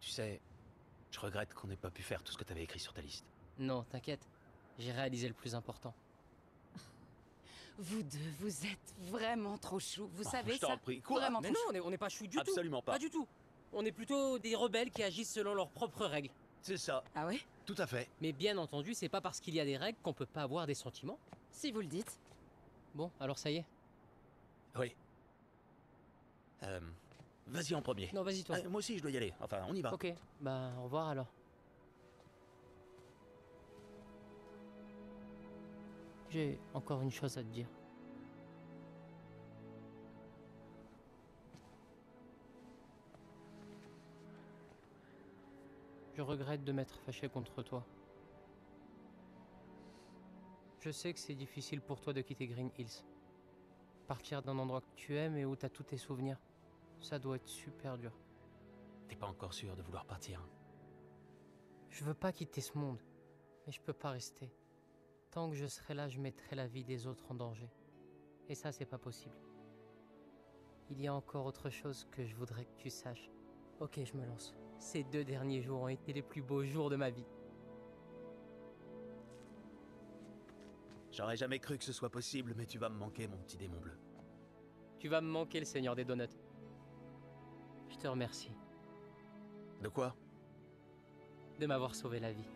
Tu sais, je regrette qu'on n'ait pas pu faire tout ce que t'avais écrit sur ta liste. Non, t'inquiète. J'ai réalisé le plus important. Vous deux, vous êtes vraiment trop chou. Vous Oh, savez je t'en ça prie. Quoi? Vraiment Mais trop non, chou. on est, on est pas chou du tout. Absolument pas. Pas du tout. On est plutôt des rebelles qui agissent selon leurs propres règles. C'est ça, Ah ouais? Tout à fait. Mais bien entendu, c'est pas parce qu'il y a des règles qu'on peut pas avoir des sentiments. Si vous le dites. Bon, alors ça y est. Oui. Euh, Vas-y en premier. Non, vas-y toi. Moi aussi, je dois y aller. Enfin, on y va. Ok, bah au revoir alors. J'ai encore une chose à te dire. Je regrette de m'être fâché contre toi. Je sais que c'est difficile pour toi de quitter Green Hills. Partir d'un endroit que tu aimes et où t'as tous tes souvenirs. Ça doit être super dur. T'es pas encore sûr de vouloir partir. hein Je veux pas quitter ce monde, mais je peux pas rester. Tant que je serai là, je mettrai la vie des autres en danger. Et ça, c'est pas possible. Il y a encore autre chose que je voudrais que tu saches. Ok, je me lance. Ces deux derniers jours ont été les plus beaux jours de ma vie. J'aurais jamais cru que ce soit possible, mais tu vas me manquer, mon petit démon bleu. Tu vas me manquer, le Seigneur des Donuts. Je te remercie De quoi? De m'avoir sauvé la vie.